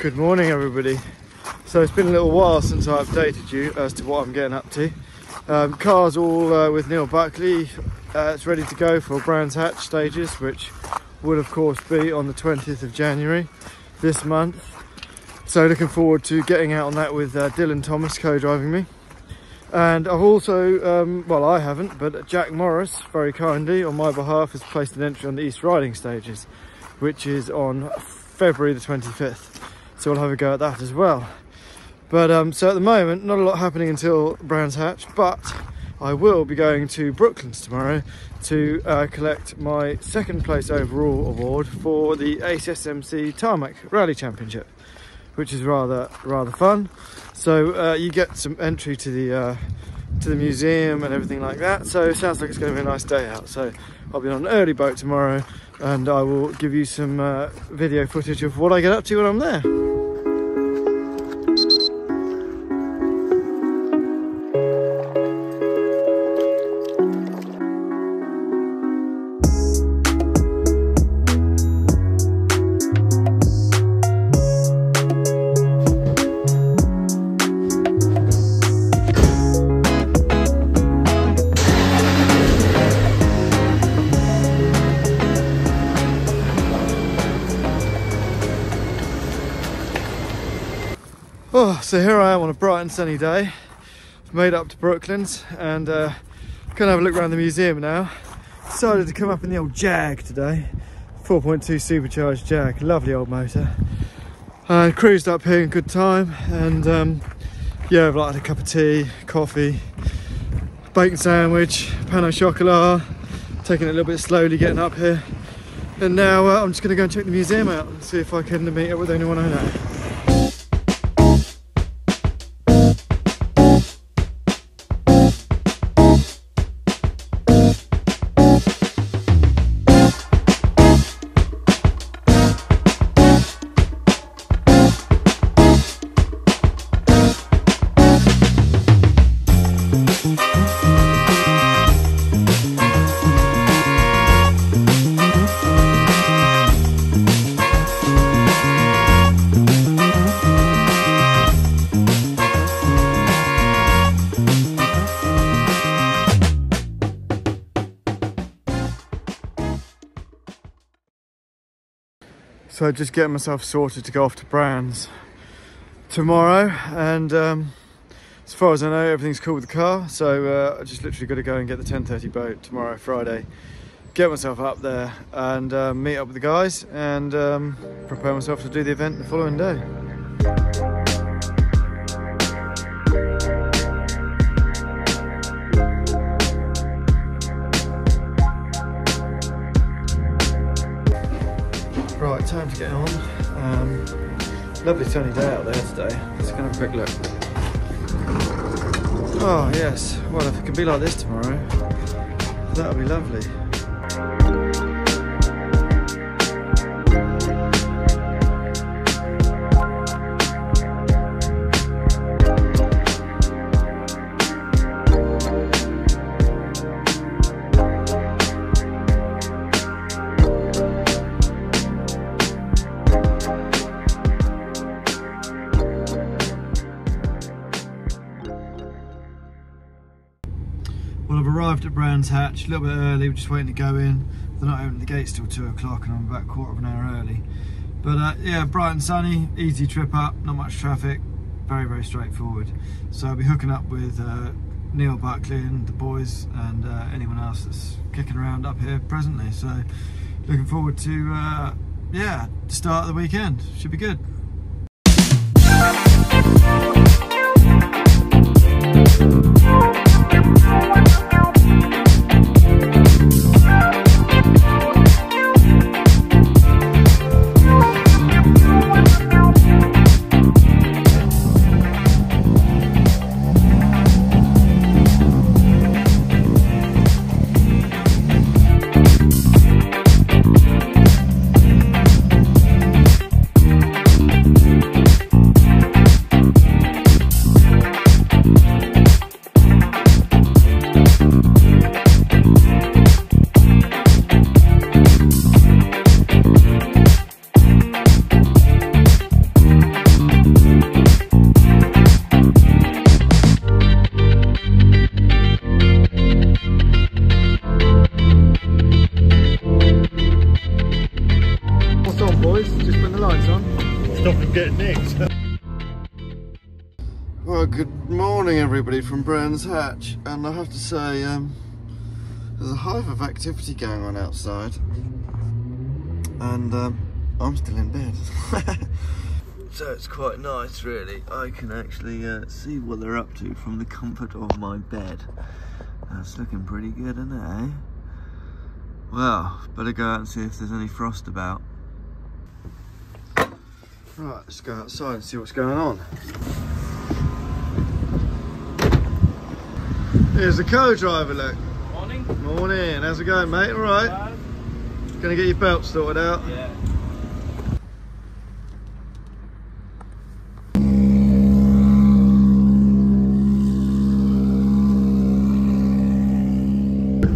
Good morning, everybody. So it's been a little while since I updated you as to what I'm getting up to. Um, car's all uh, with Neil Buckley. Uh, it's ready to go for Brands Hatch stages, which would of course be on the 20th of January this month. So looking forward to getting out on that with uh, Dylan Thomas co-driving me. And I've also, um, well I haven't, but Jack Morris very kindly on my behalf has placed an entry on the East Riding stages, which is on February the 25th. So we'll have a go at that as well. But um, so at the moment, not a lot happening until Brands Hatch, but I will be going to Brooklands tomorrow to uh, collect my second place overall award for the ACSMC Tarmac Rally Championship, which is rather rather fun. So uh, you get some entry to the uh, to the museum and everything like that. So it sounds like it's going to be a nice day out. So I'll be on an early boat tomorrow, and I will give you some uh, video footage of what I get up to when I'm there. Oh, so here I am on a bright and sunny day. I've made up to Brooklands and uh, gonna have a look around the museum now. Decided to come up in the old Jag today. 4.2 supercharged Jag, lovely old motor. And cruised up here in good time and um, yeah, I've like had a cup of tea, coffee, bacon sandwich, pan au chocolat, taking it a little bit slowly getting up here. And now uh, I'm just gonna go and check the museum out and see if I can meet up with anyone I know. So just getting myself sorted to go off to Brands tomorrow and um, as far as I know everything's cool with the car so uh, I just literally got to go and get the 10.30 boat tomorrow Friday get myself up there and uh, meet up with the guys and um, prepare myself to do the event the following day. Lovely sunny day out there today. Let's have a quick look. Oh yes, well if it can be like this tomorrow, that would be lovely. At Brands Hatch a little bit early, we're just waiting to go in. They're not opening the gates till two o'clock and I'm about a quarter of an hour early. But uh, yeah, bright and sunny, easy trip up, not much traffic, very, very straightforward. So I'll be hooking up with uh, Neil Buckley and the boys and uh, anyone else that's kicking around up here presently. So looking forward to, uh, yeah, start of the weekend. Should be good. Good morning everybody from Brands Hatch, and I have to say, um, there's a hive of activity going on outside, and um, I'm still in bed. so it's quite nice, really. I can actually uh, see what they're up to from the comfort of my bed. That's looking pretty good, isn't it, eh? Well, better go out and see if there's any frost about. Right, let's go outside and see what's going on. Here's the co-driver, look. Morning. Morning, how's it going, mate? All right? Gonna get your belt sorted out? Yeah.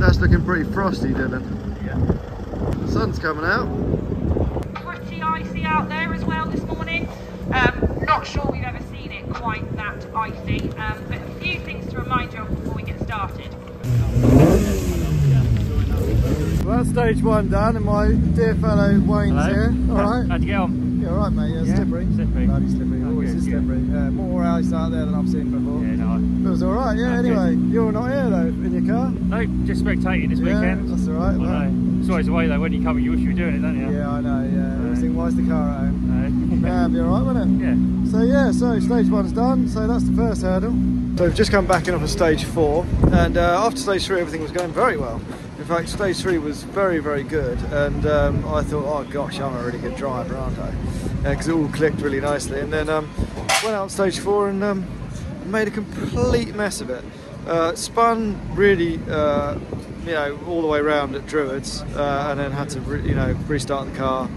That's looking pretty frosty, Dylan. Yeah. Sun's coming out. pretty icy out there as well this morning. Um, not sure we've ever seen it quite that icy, that's stage one done, and my dear fellow Wayne's Hello. here. All right. How'd you get on? Yeah, all right, mate. Yeah, Yeah, slippery. slippery. Bloody slippery. Oh, Always good, is good. slippery. Yeah, more ice out there than I've seen before. Yeah, no, It was all right. Yeah. Good. anyway, you're not here though in your car. no, just spectating this yeah, weekend. that's all right. I Well, know. It's always the way though, when you come, you wish you were doing it, don't you? yeah, I know. Yeah. I was thinking, why's the car at home? No. Yeah, be all right, won't it? yeah. So yeah, so stage one's done. So that's the first hurdle. So we've just come back in off of stage four, and uh, after stage three, everything was going very well. In fact, stage three was very, very good, and um, I thought, oh gosh, I'm a really good driver, aren't I? Because it all clicked really nicely. And then um, went out on stage four and um, made a complete mess of it. Uh, spun really, uh, you know, all the way around at Druids, uh, and then had to, re- you know, restart the car.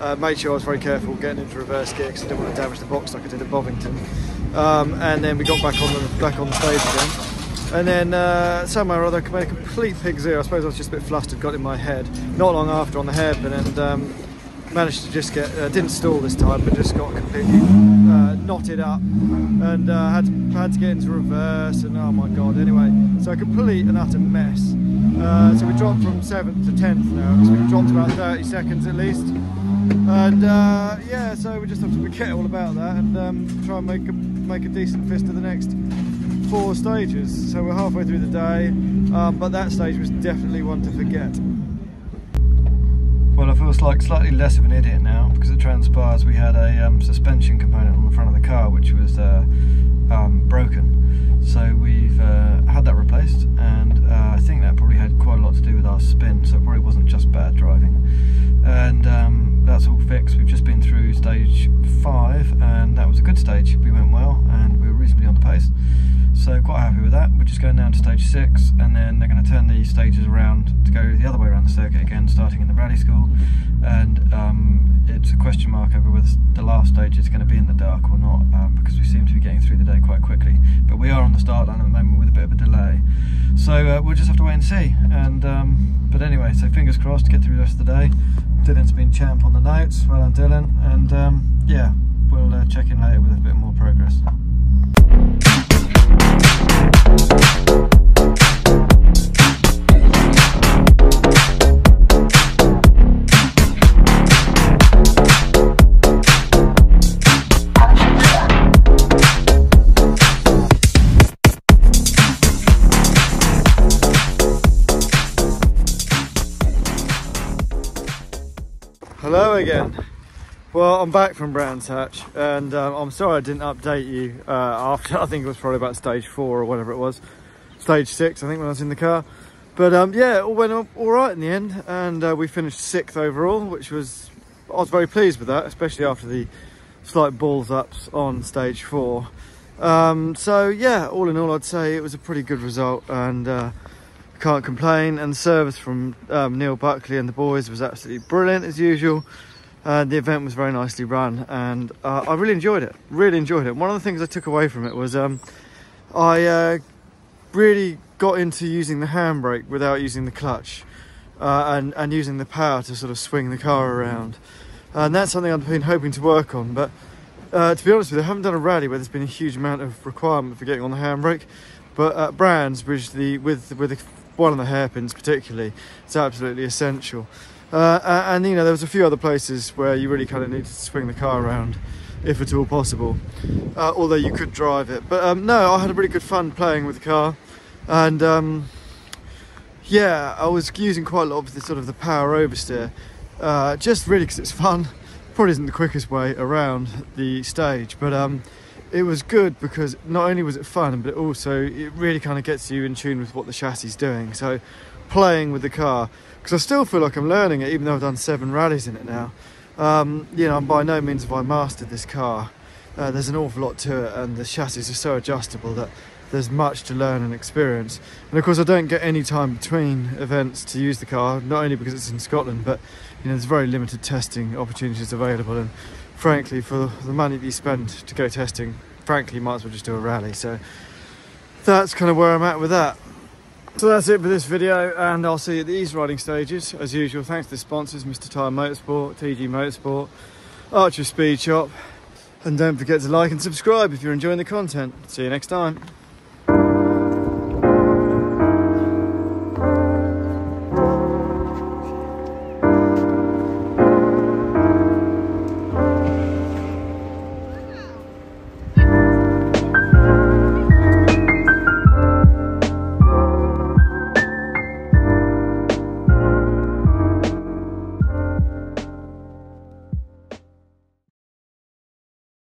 Uh, made sure I was very careful getting into reverse gear because I didn't want to damage the box like I did at Bovington. Um, and then we got back on the back on the stage again. And then uh, somehow or other I made a complete pig's ear. I suppose I was just a bit flustered, got in my head. Not long after on the hairpin and um, managed to just get, uh, didn't stall this time, but just got completely uh, knotted up and uh, had, to, had to get into reverse and oh my god. Anyway, so a complete and utter mess. Uh, so we dropped from 7th to 10th now, so we dropped about 30 seconds at least. And uh, yeah, so we just have to forget all about that and um, try and make a, make a decent fist of the next four stages. So we're halfway through the day, um, but that stage was definitely one to forget. Well, I feel like slightly less of an idiot now because it transpires we had a um, suspension component on the front of the car which was uh, um, broken. So we've uh, had that replaced, and uh, I think that probably had quite a lot to do with our spin. So it probably wasn't just bad driving, and um, that's all fixed. We've just been through stage was a good stage. We went well, and we were reasonably on the pace. So quite happy with that. We're just going down to stage six, and then they're going to turn the stages around to go the other way around the circuit again, starting in the rally school. And um, it's a question mark over whether the last stage is going to be in the dark or not, um, because we seem to be getting through the day quite quickly. But we are on the start line at the moment with a bit of a delay, so uh, we'll just have to wait and see. And um, but anyway, so fingers crossed to get through the rest of the day. Dylan's been champ on the notes. Well done, Dylan. And um, yeah, we'll uh, check in later with a bit more progress. Hello again. Well, I'm back from Brands Hatch, and um, I'm sorry I didn't update you uh, after. I think it was probably about stage four or whatever it was, stage six. I think when I was in the car, but um, yeah, it all went all- all right in the end, and uh, we finished sixth overall, which was I was very pleased with that, especially after the slight balls ups on stage four. Um, so yeah, all in all, I'd say it was a pretty good result, and uh, can't complain. And the service from um, Neil Buckley and the boys was absolutely brilliant as usual. Uh, the event was very nicely run, and uh, I really enjoyed it. Really enjoyed it. One of the things I took away from it was um, I uh, really got into using the handbrake without using the clutch, uh, and and using the power to sort of swing the car around. And that's something I've been hoping to work on, but uh, to be honest with you, I haven't done a rally where there's been a huge amount of requirement for getting on the handbrake. But at Brands, with the with with the, one of the hairpins particularly, it's absolutely essential. Uh, and you know, there was a few other places where you really kind of needed to swing the car around, if at all possible. Uh, although you could drive it, but um, no, I had a really good fun playing with the car, and um, yeah, I was using quite a lot of the sort of the power oversteer, uh, just really because it's fun. Probably isn't the quickest way around the stage, but um, it was good because not only was it fun, but it also it really kind of gets you in tune with what the chassis is doing. So playing with the car, because I still feel like I'm learning it, even though I've done seven rallies in it now. Um, you know, I'm by no means have I mastered this car. Uh, there's an awful lot to it, and the chassis is so adjustable that there's much to learn and experience. And of course, I don't get any time between events to use the car, not only because it's in Scotland, but you know, there's very limited testing opportunities available. And frankly, for the money that you spend to go testing, frankly, you might as well just do a rally. So that's kind of where I'm at with that. So that's it for this video, and I'll see you at the East Riding stages as usual. Thanks to the sponsors, Mr. Tyre Motorsport, TG Motorsport, Archer Speed Shop, and don't forget to like and subscribe if you're enjoying the content. See you next time.